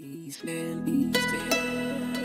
East and East End.